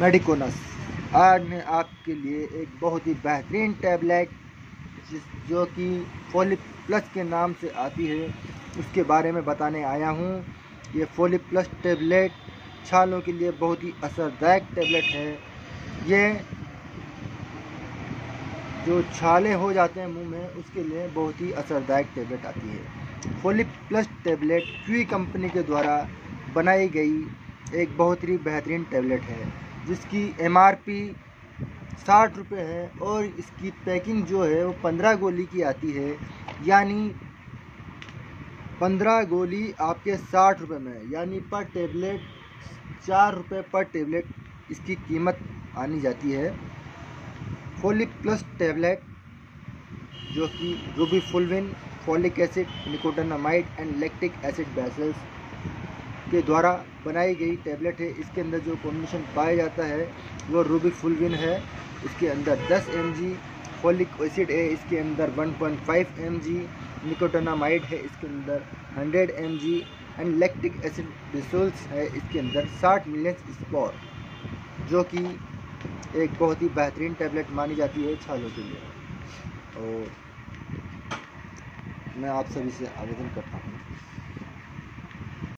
मेडिकोनस। आज मैं आपके लिए एक बहुत ही बेहतरीन टैबलेट, जिस, जो कि फोलिप प्लस के नाम से आती है, उसके बारे में बताने आया हूँ। ये फोलिप प्लस टैबलेट छालों के लिए बहुत ही असरदायक टैबलेट है। ये जो छाले हो जाते हैं मुँह में, उसके लिए बहुत ही असरदायक टैबलेट आती है। फोलिप प्लस टैबलेट क्वी कंपनी के द्वारा बनाई गई एक बहुत ही बेहतरीन टैबलेट है, जिसकी एम आर पी साठ रुपये है और इसकी पैकिंग जो है वो पंद्रह गोली की आती है, यानी पंद्रह गोली आपके साठ रुपये में यानी पर टेबलेट चार रुपये पर टेबलेट इसकी कीमत आनी जाती है। फोलिक प्लस टेबलेट जो कि रूबी फुलविन folic acid nicotinamide and lactic acid bacillus के द्वारा बनाई गई टेबलेट है। इसके अंदर जो कॉम्बिनेशन पाया जाता है, वो रूबी फुलविन है। इसके अंदर 10 एम फोलिक एसिड है। इसके अंदर 1.5 एम जी निकोटानामाइड है। इसके अंदर 100 M and lactic acid bacillus है। इसके अंदर 60 मिलियन स्पॉर जो कि एक बहुत ही बेहतरीन टैबलेट मानी जाती है छालों के लिए। और मैं आप सभी से आवेदन करता हूँ।